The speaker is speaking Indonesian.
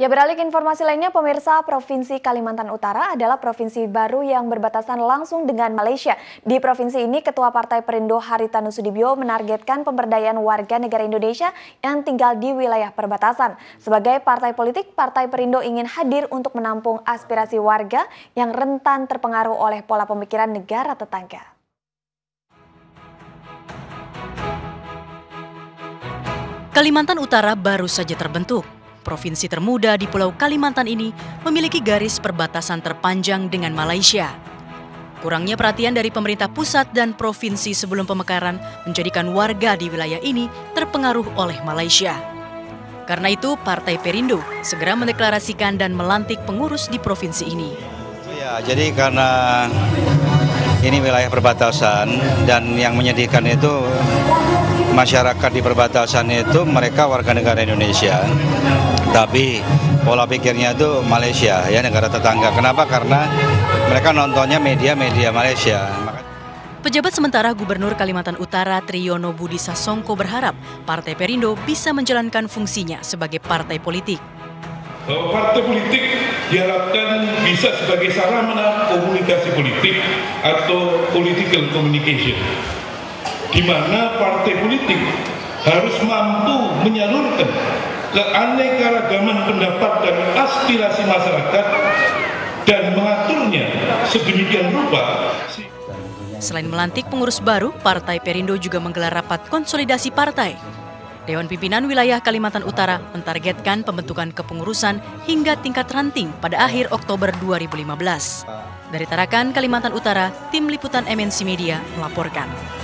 Ya beralih ke informasi lainnya, pemirsa Provinsi Kalimantan Utara adalah provinsi baru yang berbatasan langsung dengan Malaysia. Di provinsi ini, Ketua Partai Perindo Haritanu Sudibyo menargetkan pemberdayaan warga negara Indonesia yang tinggal di wilayah perbatasan. Sebagai partai politik, Partai Perindo ingin hadir untuk menampung aspirasi warga yang rentan terpengaruh oleh pola pemikiran negara tetangga. Kalimantan Utara baru saja terbentuk provinsi termuda di Pulau Kalimantan ini memiliki garis perbatasan terpanjang dengan Malaysia. Kurangnya perhatian dari pemerintah pusat dan provinsi sebelum pemekaran menjadikan warga di wilayah ini terpengaruh oleh Malaysia. Karena itu, Partai Perindo segera mendeklarasikan dan melantik pengurus di provinsi ini. Ya, jadi karena ini wilayah perbatasan dan yang menyedihkan itu masyarakat di perbatasan itu mereka warga negara Indonesia tapi pola pikirnya itu Malaysia ya negara tetangga. Kenapa? Karena mereka nontonnya media-media Malaysia. Pejabat sementara Gubernur Kalimantan Utara Triyono Budi Sasongko berharap Partai Perindo bisa menjalankan fungsinya sebagai partai politik. Bahwa partai politik diharapkan bisa sebagai sarana komunikasi politik atau political communication, di mana partai politik harus mampu menyalurkan keanekaragaman pendapat dan aspirasi masyarakat dan mengaturnya sedemikian rupa. Selain melantik pengurus baru, Partai Perindo juga menggelar rapat konsolidasi partai. Dewan Pimpinan Wilayah Kalimantan Utara mentargetkan pembentukan kepengurusan hingga tingkat ranting pada akhir Oktober 2015. Dari Tarakan, Kalimantan Utara, Tim Liputan MNC Media melaporkan.